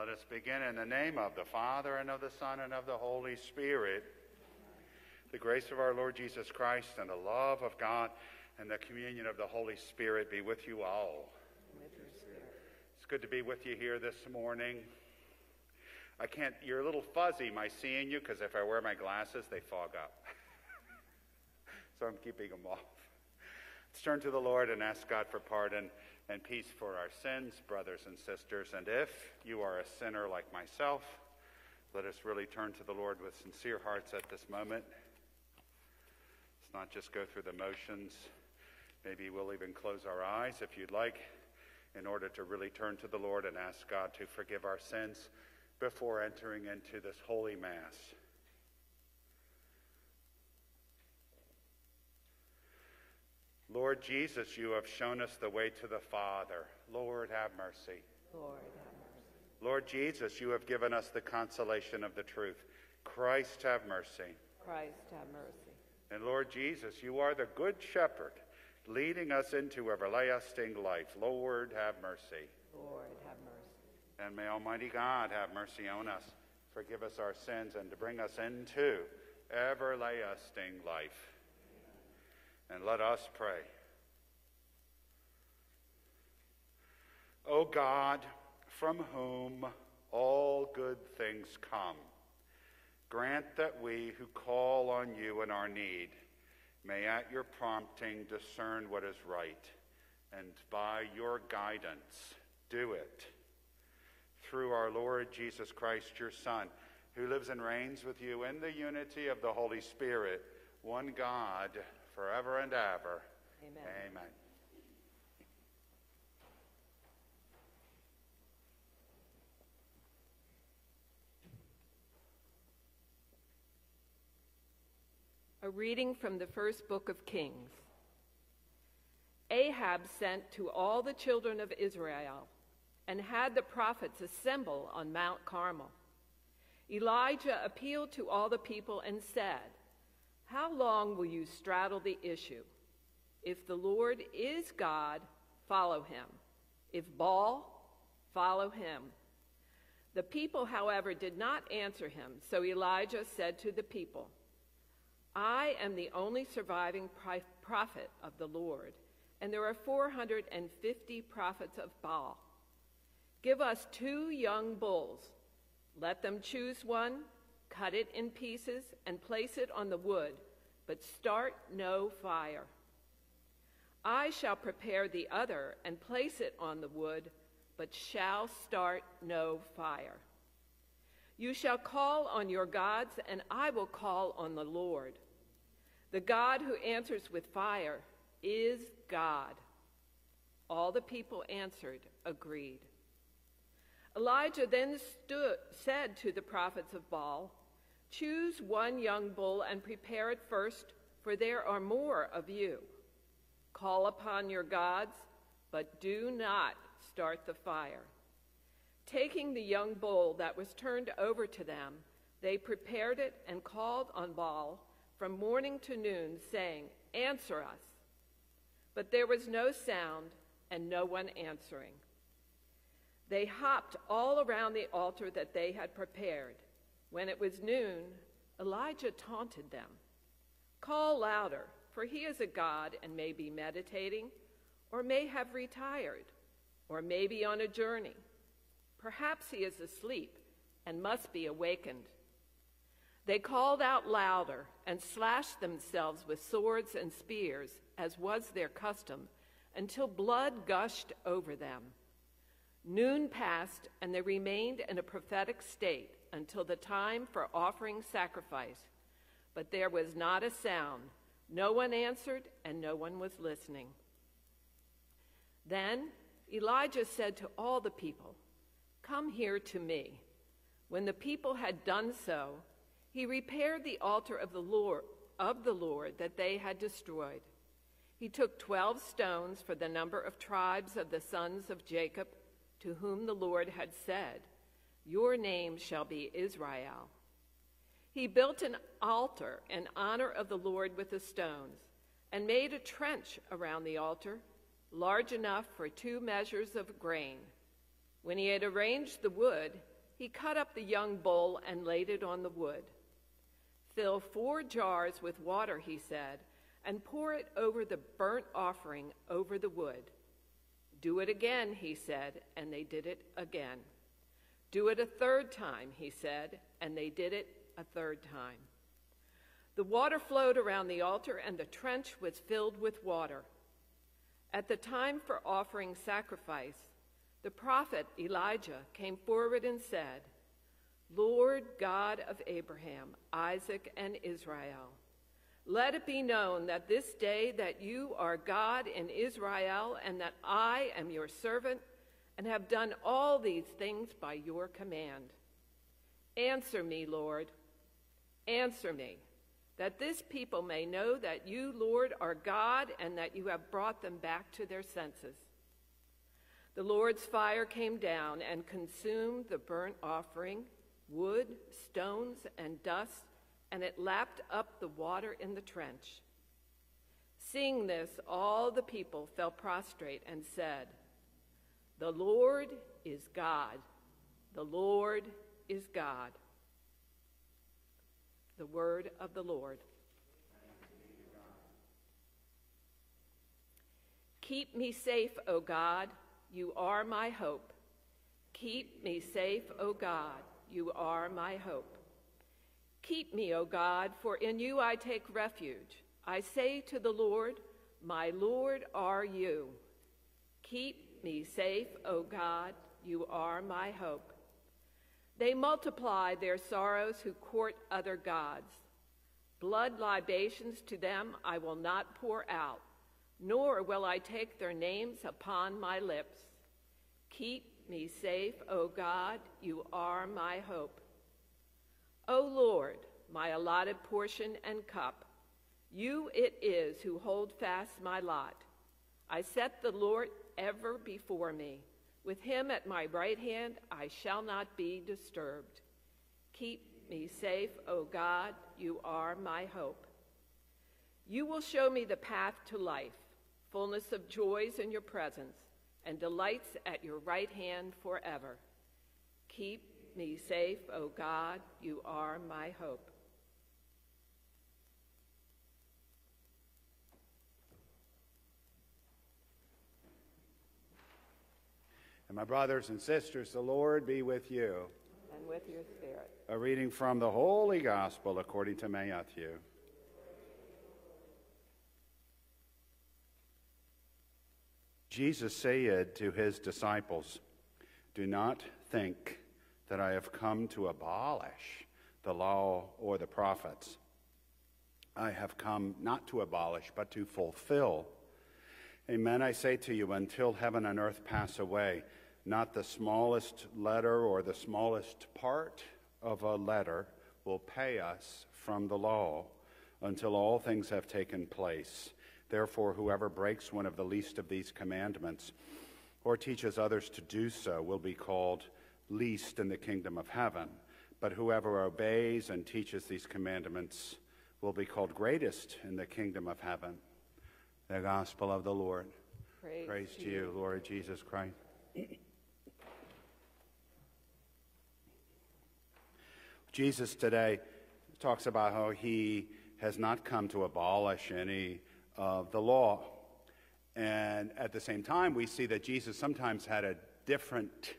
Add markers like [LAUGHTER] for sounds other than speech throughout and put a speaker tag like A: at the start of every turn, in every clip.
A: let us begin in the name of the Father, and of the Son, and of the Holy Spirit. The grace of our Lord Jesus Christ, and the love of God, and the communion of the Holy Spirit be with you all.
B: With.
A: It's good to be with you here this morning. I can't, you're a little fuzzy, my seeing you, because if I wear my glasses, they fog up. [LAUGHS] so I'm keeping them off. Let's turn to the Lord and ask God for pardon and peace for our sins, brothers and sisters. And if you are a sinner like myself, let us really turn to the Lord with sincere hearts at this moment. Let's not just go through the motions. Maybe we'll even close our eyes if you'd like in order to really turn to the Lord and ask God to forgive our sins before entering into this holy Mass. Lord Jesus, you have shown us the way to the Father. Lord, have mercy.
B: Lord, have mercy.
A: Lord Jesus, you have given us the consolation of the truth. Christ, have mercy.
B: Christ, have mercy.
A: And Lord Jesus, you are the good shepherd, leading us into everlasting life. Lord, have mercy.
B: Lord, have mercy.
A: And may Almighty God have mercy on us, forgive us our sins, and to bring us into everlasting life. And let us pray. O God, from whom all good things come, grant that we who call on you in our need may at your prompting discern what is right, and by your guidance do it. Through our Lord Jesus Christ, your Son, who lives and reigns with you in the unity of the Holy Spirit, one God, forever and ever.
B: Amen.
A: Amen.
B: A reading from the first book of Kings. Ahab sent to all the children of Israel and had the prophets assemble on Mount Carmel. Elijah appealed to all the people and said, How long will you straddle the issue? If the Lord is God, follow him. If Baal, follow him. The people, however, did not answer him, so Elijah said to the people, I am the only surviving prophet of the Lord, and there are 450 prophets of Baal. Give us two young bulls. Let them choose one, cut it in pieces, and place it on the wood, but start no fire. I shall prepare the other and place it on the wood, but shall start no fire. You shall call on your gods, and I will call on the Lord. The God who answers with fire is God. All the people answered, agreed. Elijah then stood, said to the prophets of Baal, Choose one young bull and prepare it first, for there are more of you. Call upon your gods, but do not start the fire. Taking the young bull that was turned over to them, they prepared it and called on Baal from morning to noon, saying, Answer us. But there was no sound and no one answering. They hopped all around the altar that they had prepared. When it was noon, Elijah taunted them Call louder, for he is a god and may be meditating, or may have retired, or may be on a journey. Perhaps he is asleep and must be awakened. They called out louder and slashed themselves with swords and spears, as was their custom, until blood gushed over them. Noon passed, and they remained in a prophetic state until the time for offering sacrifice. But there was not a sound. No one answered, and no one was listening. Then Elijah said to all the people, Come here to me. When the people had done so, he repaired the altar of the Lord, of the Lord that they had destroyed. He took 12 stones for the number of tribes of the sons of Jacob to whom the Lord had said, Your name shall be Israel. He built an altar in honor of the Lord with the stones and made a trench around the altar, large enough for two measures of grain. When he had arranged the wood, He cut up the young bull and laid it on the wood. Fill four jars with water, he said, and pour it over the burnt offering over the wood. Do it again, he said, and they did it again. Do it a third time, he said, and they did it a third time. The water flowed around the altar, and the trench was filled with water. At the time for offering sacrifice, the prophet Elijah came forward and said, Lord God of Abraham, Isaac, and Israel, let it be known that this day that you are God in Israel, and that I am your servant, and have done all these things by your command. Answer me, Lord. Answer me, that this people may know that you, Lord, are God, and that you have brought them back to their senses. The Lord's fire came down and consumed the burnt offering, wood, stones, and dust, and it lapped up the water in the trench. Seeing this, all the people fell prostrate and said, The Lord is God. The Lord is God. The word of the Lord. Keep me safe, O God you are my hope. Keep me safe, O God. You are my hope. Keep me, O God, for in you I take refuge. I say to the Lord, My Lord are you. Keep me safe, O God. You are my hope. They multiply their sorrows who court other gods. Blood libations to them I will not pour out nor will I take their names upon my lips. Keep me safe, O God, you are my hope. O Lord, my allotted portion and cup, you it is who hold fast my lot. I set the Lord ever before me. With him at my right hand, I shall not be disturbed. Keep me safe, O God, you are my hope. You will show me the path to life fullness of joys in your presence, and delights at your right hand forever. Keep me safe, O God, you are my hope.
A: And my brothers and sisters, the Lord be with you.
B: And with your spirit.
A: A reading from the Holy Gospel according to Matthew. Jesus said to his disciples, Do not think that I have come to abolish the law or the prophets. I have come not to abolish, but to fulfill. Amen. I say to you, until heaven and earth pass away, not the smallest letter or the smallest part of a letter will pay us from the law until all things have taken place. Therefore, whoever breaks one of the least of these commandments or teaches others to do so will be called least in the kingdom of heaven. But whoever obeys and teaches these commandments will be called greatest in the kingdom of heaven. The gospel of the Lord.
B: Praise,
A: Praise to you, you, Lord Jesus Christ. Jesus today talks about how he has not come to abolish any of the law. And at the same time, we see that Jesus sometimes had a different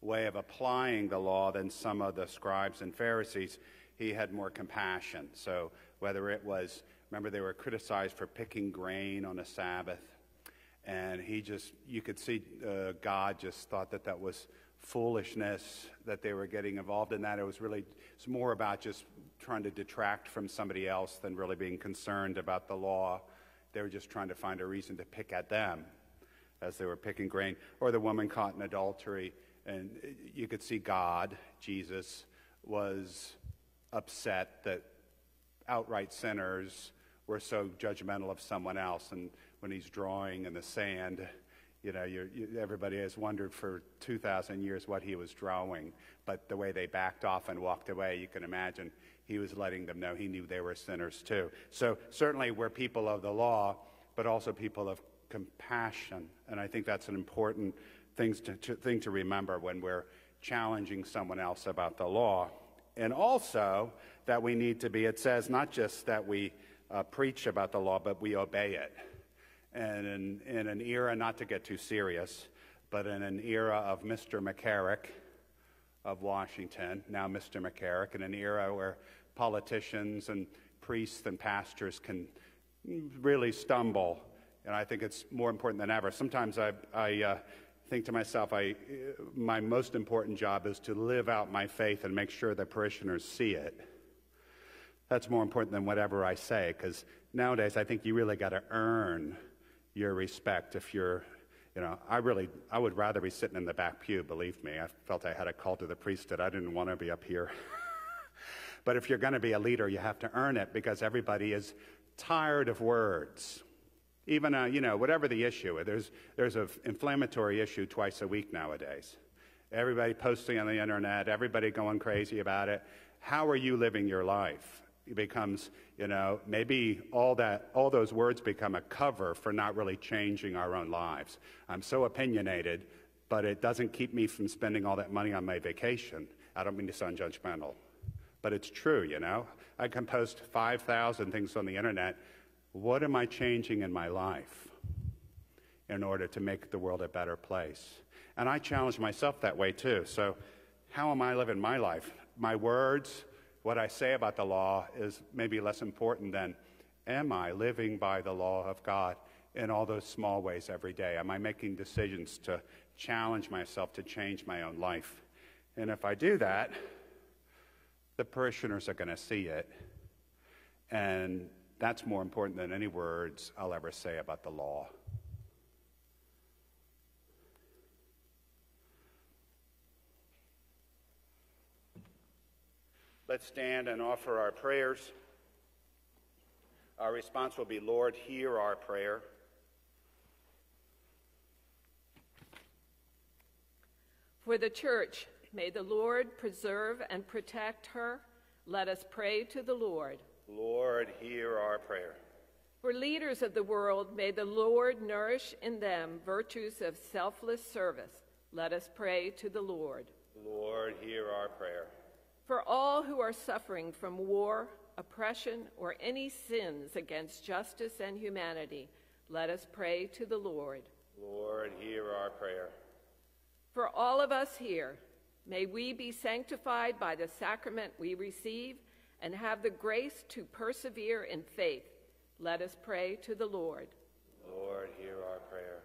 A: way of applying the law than some of the scribes and Pharisees. He had more compassion. So, whether it was, remember, they were criticized for picking grain on a Sabbath. And he just, you could see uh, God just thought that that was foolishness that they were getting involved in that. It was really, it's more about just trying to detract from somebody else than really being concerned about the law they were just trying to find a reason to pick at them as they were picking grain. Or the woman caught in adultery, and you could see God, Jesus, was upset that outright sinners were so judgmental of someone else. And when he's drawing in the sand, you know, you, everybody has wondered for 2,000 years what he was drawing. But the way they backed off and walked away, you can imagine he was letting them know he knew they were sinners too. So certainly we're people of the law, but also people of compassion. And I think that's an important thing to, to, thing to remember when we're challenging someone else about the law. And also that we need to be, it says not just that we uh, preach about the law, but we obey it. And in, in an era, not to get too serious, but in an era of Mr. McCarrick of Washington, now Mr. McCarrick, in an era where politicians and priests and pastors can really stumble. And I think it's more important than ever. Sometimes I, I uh, think to myself, I, my most important job is to live out my faith and make sure that parishioners see it. That's more important than whatever I say, because nowadays I think you really got to earn your respect if you're, you know, I really, I would rather be sitting in the back pew, believe me. I felt I had a call to the priesthood. I didn't want to be up here. [LAUGHS] but if you're going to be a leader, you have to earn it because everybody is tired of words. Even, uh, you know, whatever the issue, there's, there's an inflammatory issue twice a week nowadays. Everybody posting on the internet, everybody going crazy about it. How are you living your life? It becomes, you know, maybe all that, all those words become a cover for not really changing our own lives. I'm so opinionated, but it doesn't keep me from spending all that money on my vacation. I don't mean to sound judgmental, but it's true, you know. I can post 5,000 things on the internet what am I changing in my life in order to make the world a better place? And I challenge myself that way too. So, how am I living my life? My words, what I say about the law is maybe less important than am I living by the law of God in all those small ways every day? Am I making decisions to challenge myself to change my own life? And if I do that, the parishioners are going to see it. And that's more important than any words I'll ever say about the law. Let's stand and offer our prayers. Our response will be Lord, hear our prayer.
B: For the church, may the Lord preserve and protect her. Let us pray to the Lord.
A: Lord, hear our prayer.
B: For leaders of the world, may the Lord nourish in them virtues of selfless service. Let us pray to the Lord.
A: Lord, hear our prayer.
B: For all who are suffering from war, oppression, or any sins against justice and humanity, let us pray to the Lord.
A: Lord, hear our prayer.
B: For all of us here, may we be sanctified by the sacrament we receive and have the grace to persevere in faith, let us pray to the Lord.
A: Lord, hear our prayer.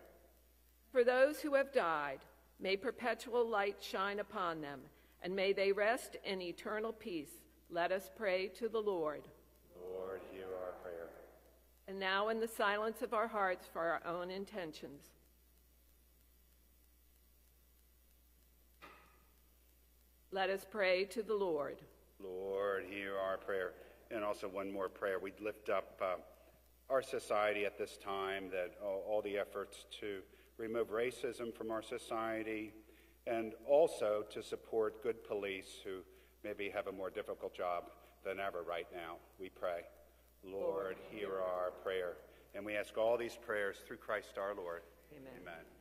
B: For those who have died, may perpetual light shine upon them, and may they rest in eternal peace. Let us pray to the Lord.
A: Lord, hear our prayer.
B: And now, in the silence of our hearts, for our own intentions. Let us pray to the Lord.
A: Lord, hear our prayer. And also, one more prayer. We lift up uh, our society at this time, that all, all the efforts to remove racism from our society, and also to support good police who maybe have a more difficult job than ever right now. We pray. Lord, hear our prayer. And we ask all these prayers through Christ our Lord.
B: Amen.
A: Amen.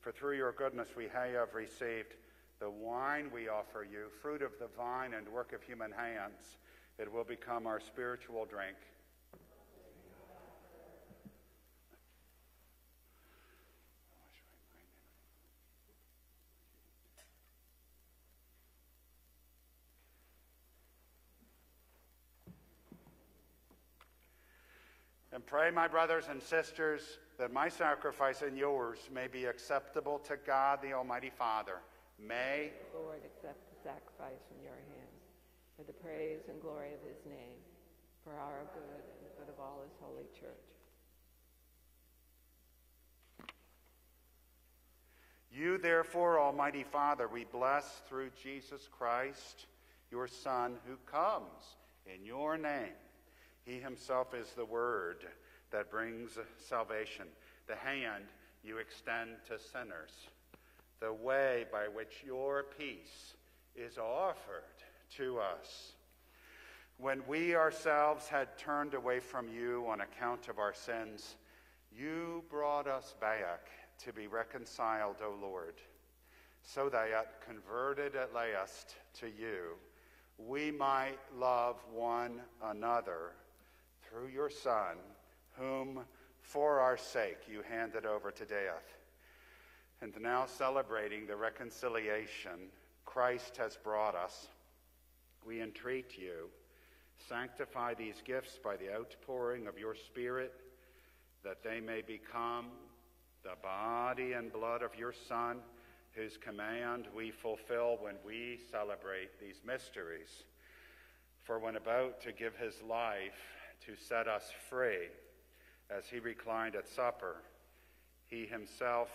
A: for through your goodness we have received the wine we offer you, fruit of the vine and work of human hands. It will become our spiritual drink. And pray, my brothers and sisters that my sacrifice and yours may be acceptable to God the Almighty Father. May,
B: Lord, accept the sacrifice from your hands for the praise and glory of his name, for our good and the good of all his holy church.
A: you therefore, Almighty Father, we bless through Jesus Christ, your Son, who comes in your name. He himself is the word that brings salvation, the hand you extend to sinners, the way by which your peace is offered to us. When we ourselves had turned away from you on account of our sins, you brought us back to be reconciled, O Lord, so that, converted at last to you, we might love one another through your Son, whom for our sake you handed over to death. And now, celebrating the reconciliation Christ has brought us, we entreat you, sanctify these gifts by the outpouring of your Spirit, that they may become the body and blood of your Son, whose command we fulfill when we celebrate these mysteries. For when about to give his life to set us free, as he reclined at supper, he himself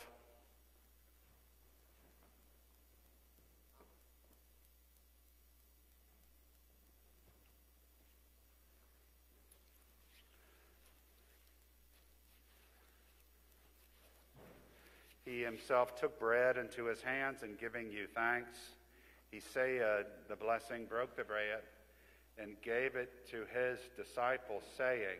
A: He himself took bread into his hands and giving you thanks, he said the blessing, broke the bread, and gave it to his disciples, saying,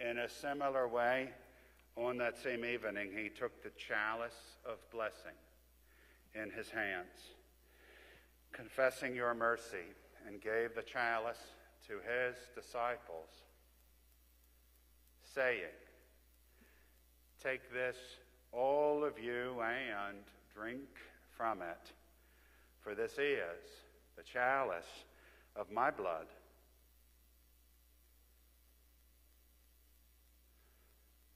A: In a similar way, on that same evening, he took the chalice of blessing in his hands, confessing your mercy, and gave the chalice to his disciples, saying, Take this, all of you, and drink from it, for this is the chalice of my blood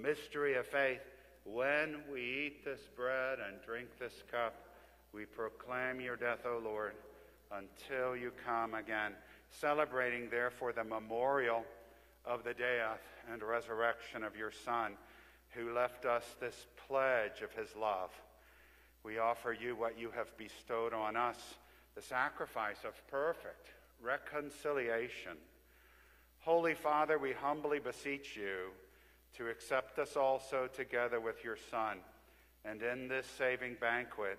A: Mystery of faith, when we eat this bread and drink this cup, we proclaim your death, O Lord, until you come again. Celebrating, therefore, the memorial of the death and resurrection of your Son, who left us this pledge of his love. We offer you what you have bestowed on us the sacrifice of perfect reconciliation. Holy Father, we humbly beseech you to accept us also together with your Son, and in this saving banquet,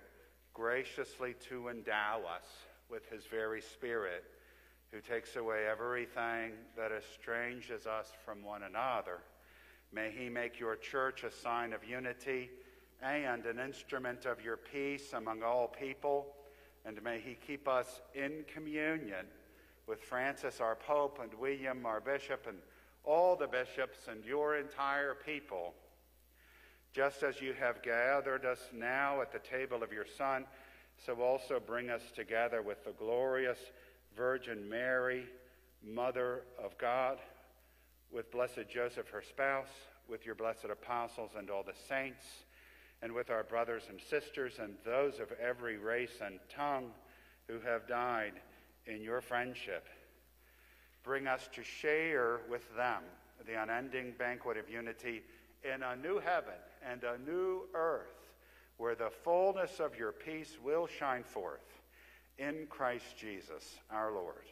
A: graciously to endow us with his very Spirit, who takes away everything that estranges us from one another. May he make your church a sign of unity and an instrument of your peace among all people, and may he keep us in communion with Francis, our Pope, and William, our Bishop, and all the bishops and your entire people, just as you have gathered us now at the table of your Son, so also bring us together with the glorious Virgin Mary, Mother of God, with blessed Joseph, her spouse, with your blessed apostles and all the saints, and with our brothers and sisters and those of every race and tongue who have died in your friendship. Bring us to share with them the unending banquet of unity in a new heaven and a new earth where the fullness of your peace will shine forth in Christ Jesus our Lord.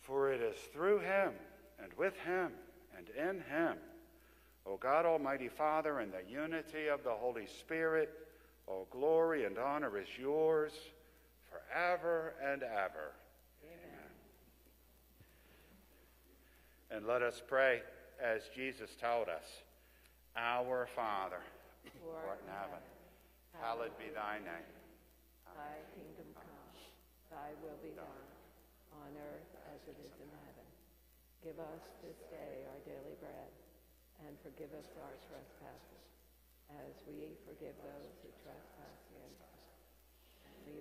A: For it is through him and with him and in him, O God Almighty Father, in the unity of the Holy Spirit, all glory and honor is yours forever and ever. Amen. And let us pray as Jesus taught us Our Father, who art in heaven, hallowed be thy name.
B: Thy kingdom come, thy will be done, on earth as it is in heaven. Give us this day our daily bread, and forgive us our trespasses, as we forgive those who trespass.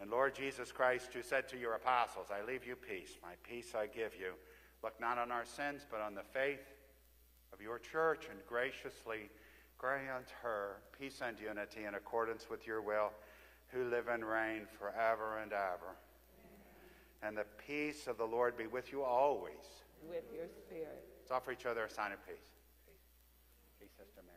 A: And Lord Jesus Christ, who said to your apostles, I leave you peace, my peace I give you. Look not on our sins, but on the faith of your church, and graciously grant her peace and unity in accordance with your will, who live and reign forever and ever. And the peace of the Lord be with you always.
B: With your spirit.
A: Let's offer each other a sign of peace Sister Mary.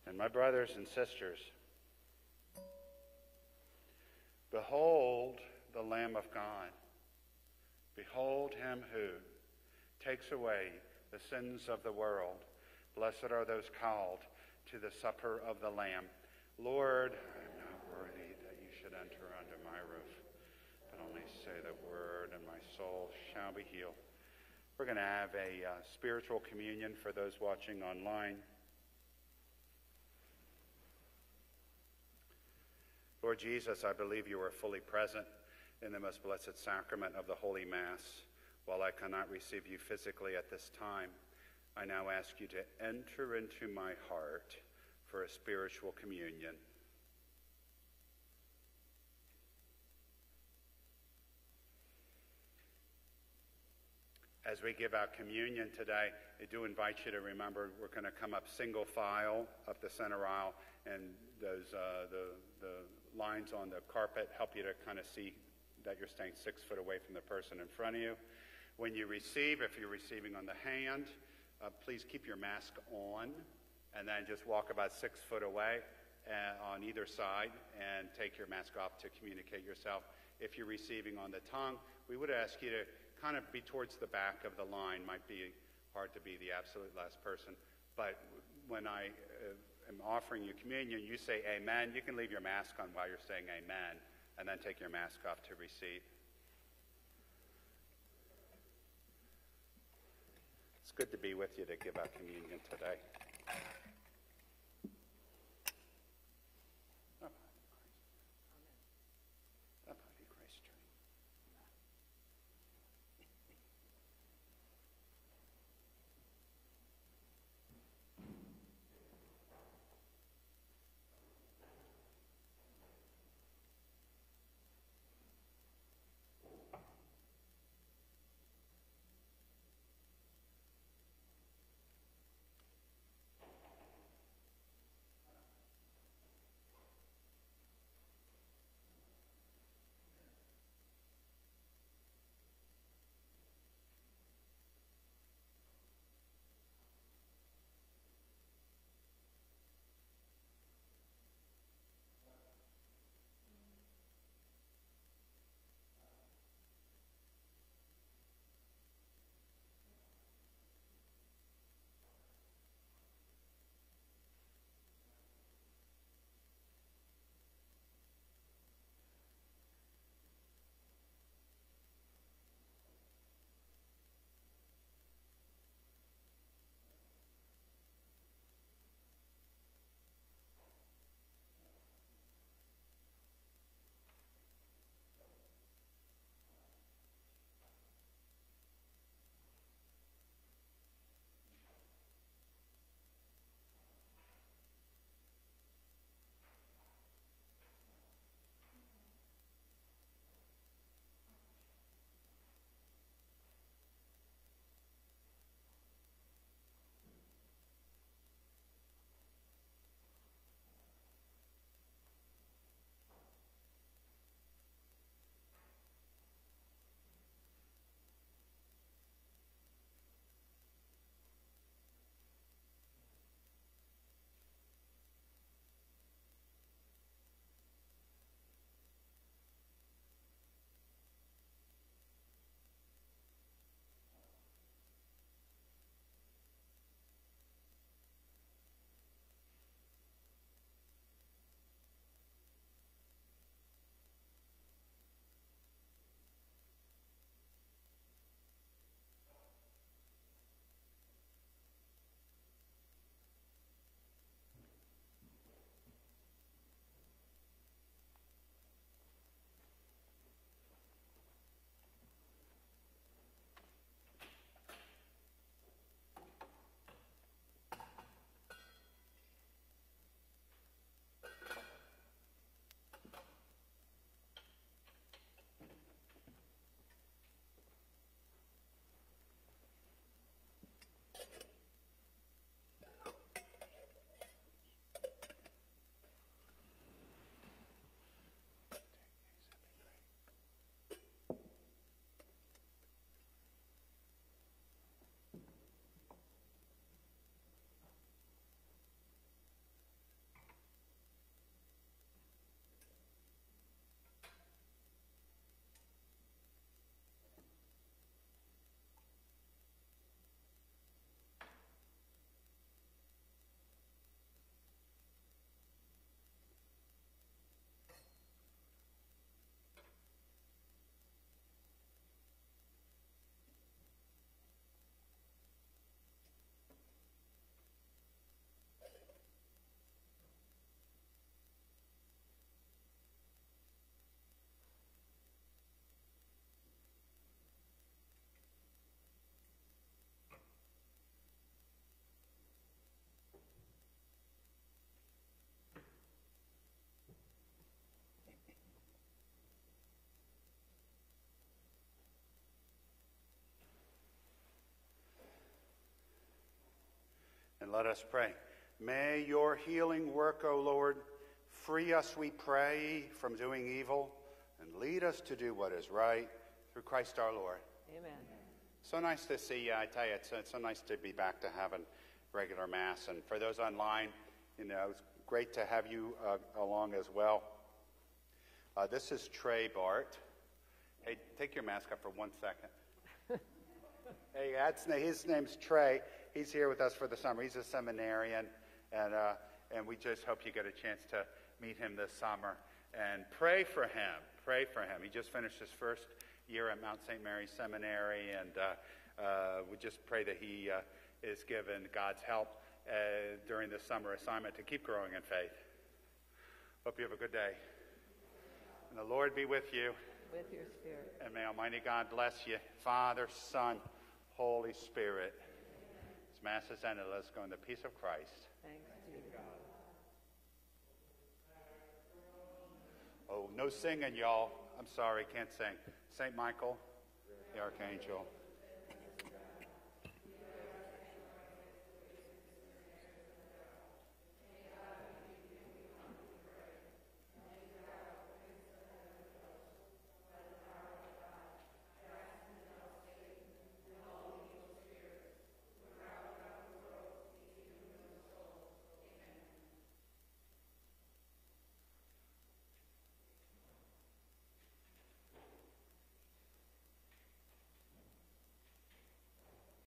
A: And my brothers and sisters, behold the Lamb of God. Behold him who takes away the sins of the world. Blessed are those called to the supper of the Lamb. Lord, I am not worthy that you should enter under my roof, but only say the word, and my soul shall be healed. We're going to have a uh, spiritual communion for those watching online. Lord Jesus, I believe you are fully present in the most blessed sacrament of the Holy Mass. While I cannot receive you physically at this time, I now ask you to enter into my heart for a spiritual communion. As we give out communion today, I do invite you to remember we're going to come up single file up the center aisle, and those uh, the the lines on the carpet help you to kind of see that you're staying six foot away from the person in front of you. When you receive, if you're receiving on the hand, uh, please keep your mask on, and then just walk about six foot away uh, on either side, and take your mask off to communicate yourself. If you're receiving on the tongue, we would ask you to kind of be towards the back of the line. Might be hard to be the absolute last person, but when I uh, am offering you communion, you say amen. You can leave your mask on while you're saying amen, and then take your mask off to receive. It's good to be with you to give out communion today. Let us pray. May your healing work, O Lord, free us, we pray, from doing evil and lead us to do what is right through Christ our Lord.
B: Amen.
A: So nice to see you. I tell you, it's, it's so nice to be back to having regular Mass. And for those online, you know, it's great to have you uh, along as well. Uh, this is Trey Bart. Hey, take your mask off for one second. [LAUGHS] hey, that's, his name's Trey. He's here with us for the summer. He's a seminarian, and, uh, and we just hope you get a chance to meet him this summer and pray for him. Pray for him. He just finished his first year at Mount St. Mary's Seminary, and uh, uh, we just pray that he uh, is given God's help uh, during this summer assignment to keep growing in faith. Hope you have a good day. And the Lord be with you.
B: With your spirit.
A: And may Almighty God bless you, Father, Son, Holy Spirit. This Mass is ended. Let us go in the peace of Christ.
B: Thanks be to God.
A: Oh, no singing, y'all. I'm sorry, can't sing. St. Michael, the Archangel.